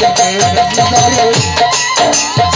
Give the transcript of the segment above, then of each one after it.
যারে হারায়া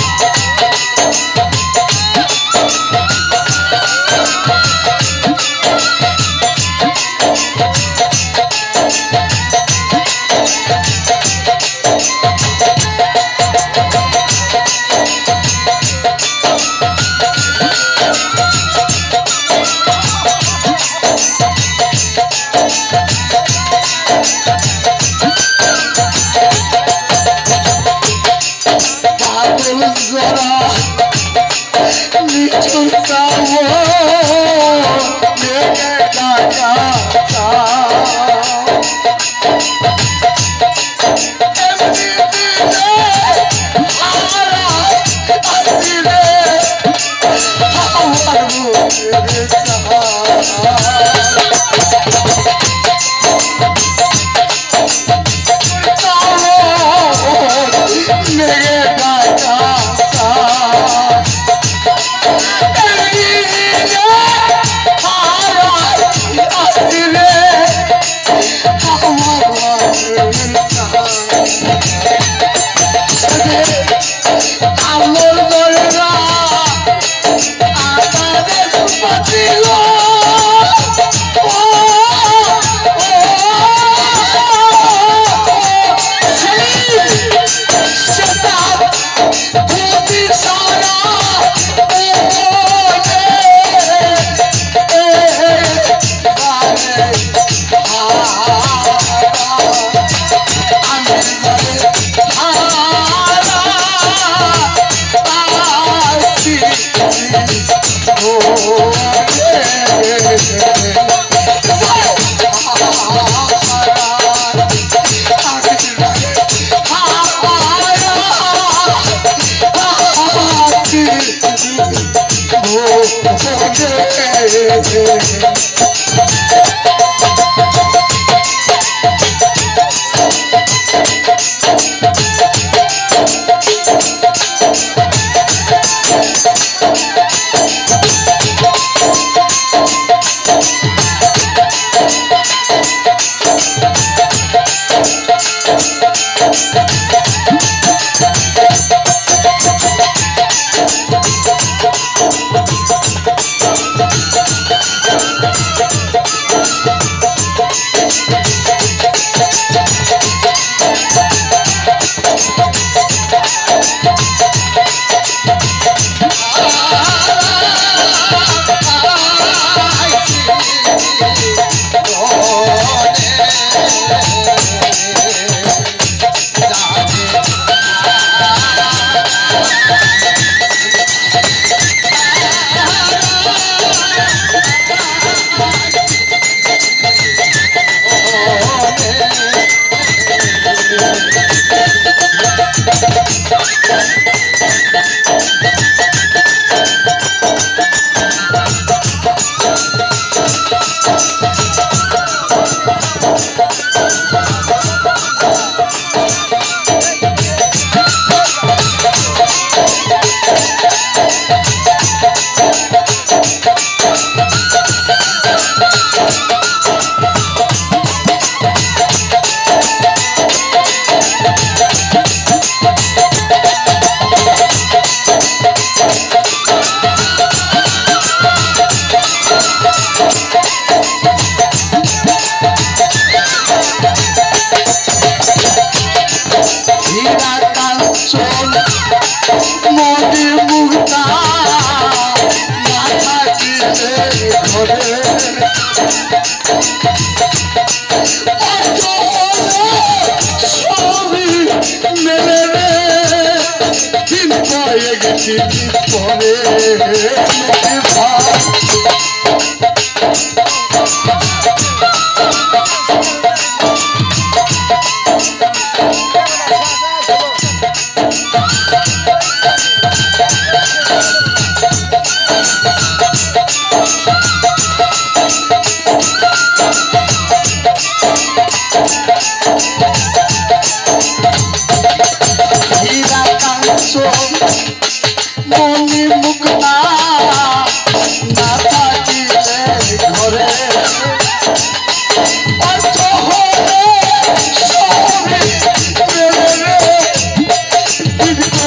किसी की तोरे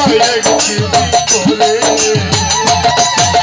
I like to be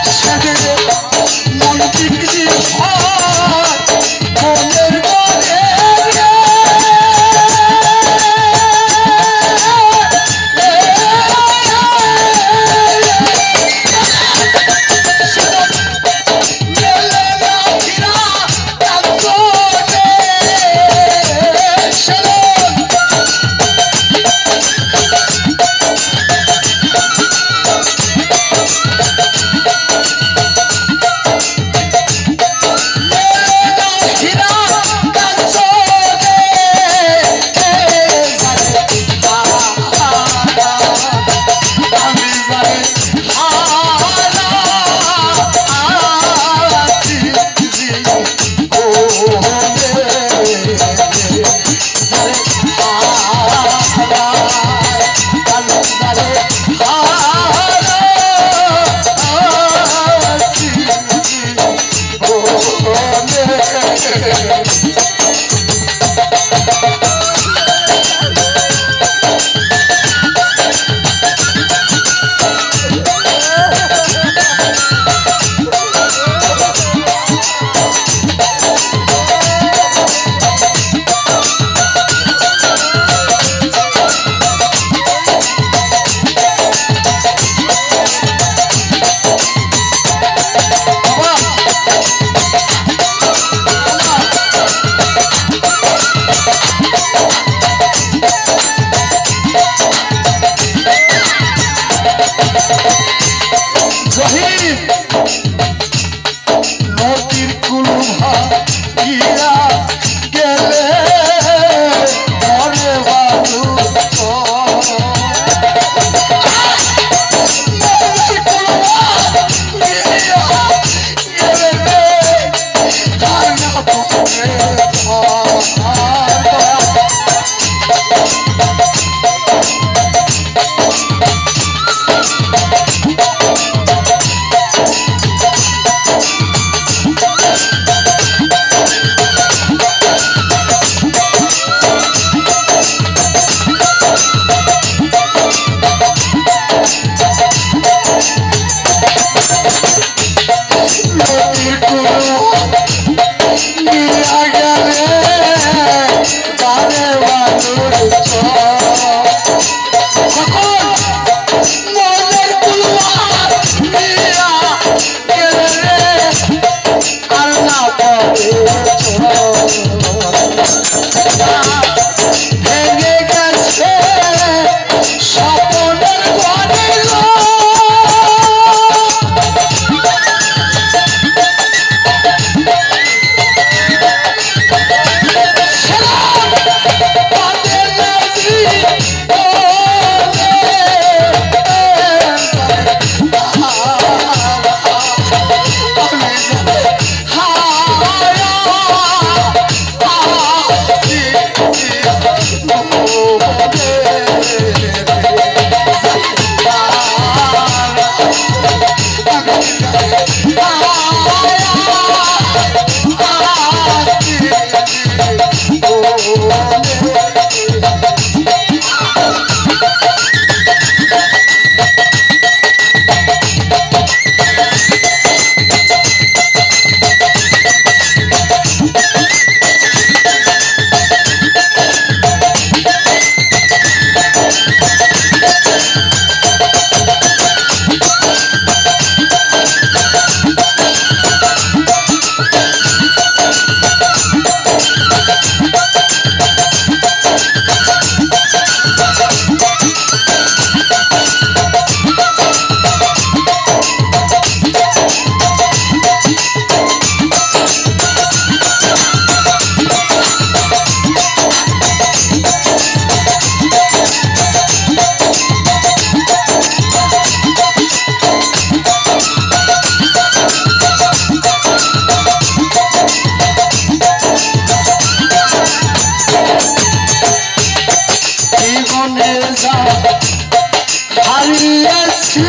হারিয়েছি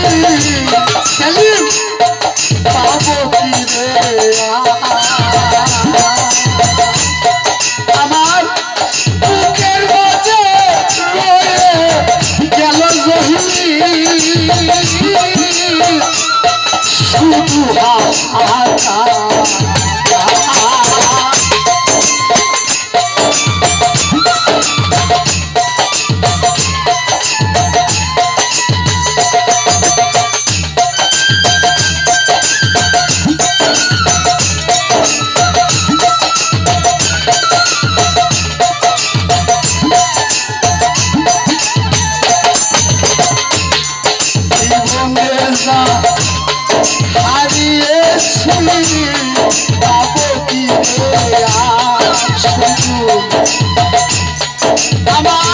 সেলিম পাবো ফিরে আমার বুকের মাঝে রয়ে গেল রহিম শুধু হাহাকার আমার